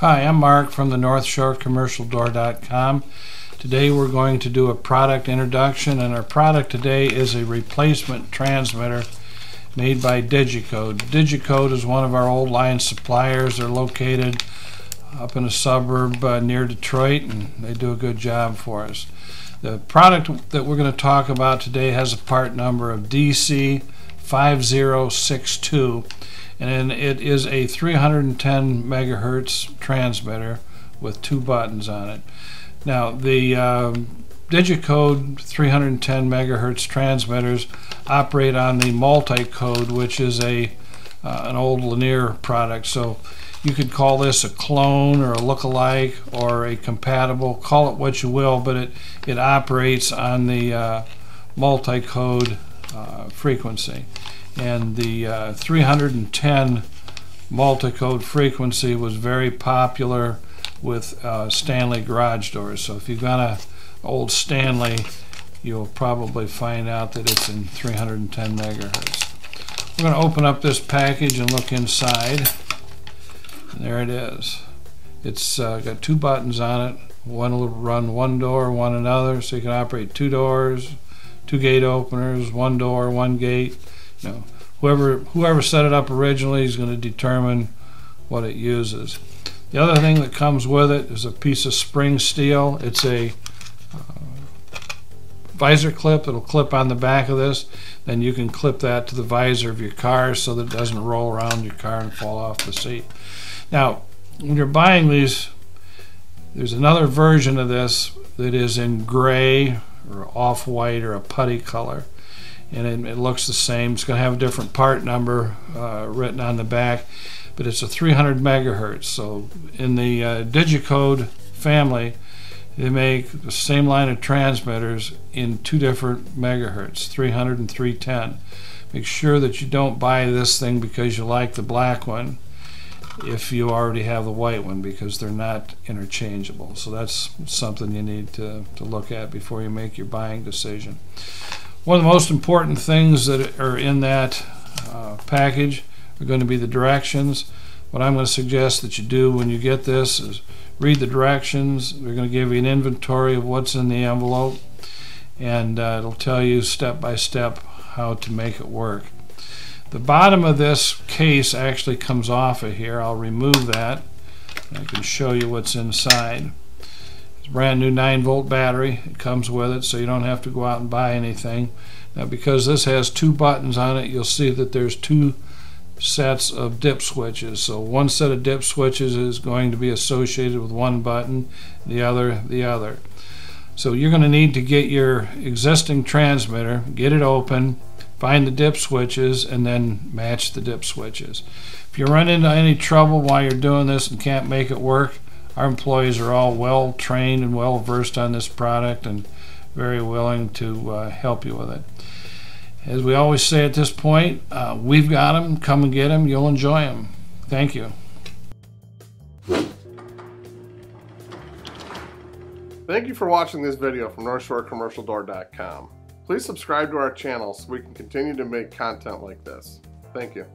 Hi, I'm Mark from the North Shore Commercial Door.com. Today we're going to do a product introduction and our product today is a replacement transmitter made by Digicode. Digicode is one of our old line suppliers. They're located up in a suburb uh, near Detroit and they do a good job for us. The product that we're going to talk about today has a part number of DC 5062 and it is a 310 megahertz transmitter with two buttons on it. Now the um, Digicode 310 megahertz transmitters operate on the multi-code, which is a uh, an old Linear product. So you could call this a clone or a look-alike or a compatible. Call it what you will, but it it operates on the uh, multi-code frequency and the uh, 310 multi-code frequency was very popular with uh, Stanley garage doors. So if you've got an old Stanley, you'll probably find out that it's in 310 megahertz. We're going to open up this package and look inside. And there it is. It's uh, got two buttons on it. One will run one door, one another, so you can operate two doors, two gate openers, one door, one gate you know, whoever whoever set it up originally is going to determine what it uses. The other thing that comes with it is a piece of spring steel. It's a uh, visor clip that'll clip on the back of this. Then you can clip that to the visor of your car so that it doesn't roll around your car and fall off the seat. Now, when you're buying these, there's another version of this that is in gray or off-white or a putty color and it, it, looks the same. It's going to have a different part number uh, written on the back, but it's a 300 megahertz. So in the uh, Digicode family, they make the same line of transmitters in two different megahertz, 300 and 310. Make sure that you don't buy this thing because you like the black one if you already have the white one because they're not interchangeable. So that's something you need to, to look at before you make your buying decision. One of the most important things that are in that uh, package are going to be the directions. What I'm going to suggest that you do when you get this is read the directions. They're going to give you an inventory of what's in the envelope and uh, it'll tell you step by step how to make it work. The bottom of this case actually comes off of here. I'll remove that. I can show you what's inside. It's a brand new 9 volt battery. It comes with it so you don't have to go out and buy anything. Now because this has two buttons on it you'll see that there's two sets of dip switches. So one set of dip switches is going to be associated with one button the other the other. So you're going to need to get your existing transmitter get it open find the dip switches and then match the dip switches if you run into any trouble while you're doing this and can't make it work our employees are all well trained and well versed on this product and very willing to uh, help you with it. As we always say at this point, uh, we've got them. Come and get them. You'll enjoy them. Thank you. Thank you for watching this video from NorthshoreCommercialDoor.com. Please subscribe to our channel so we can continue to make content like this. Thank you.